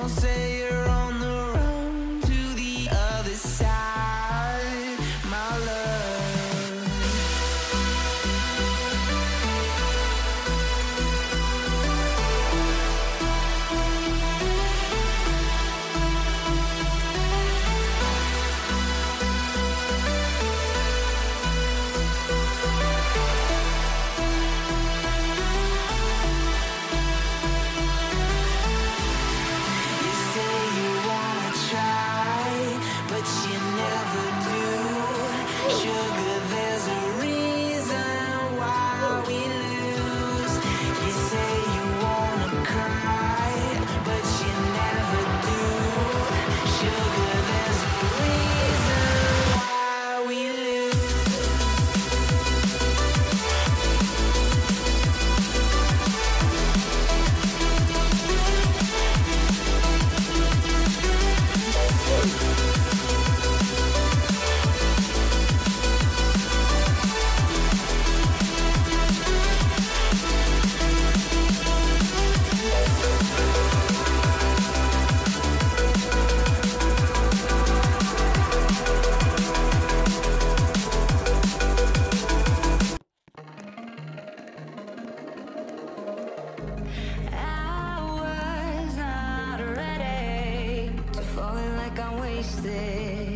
Don't say always.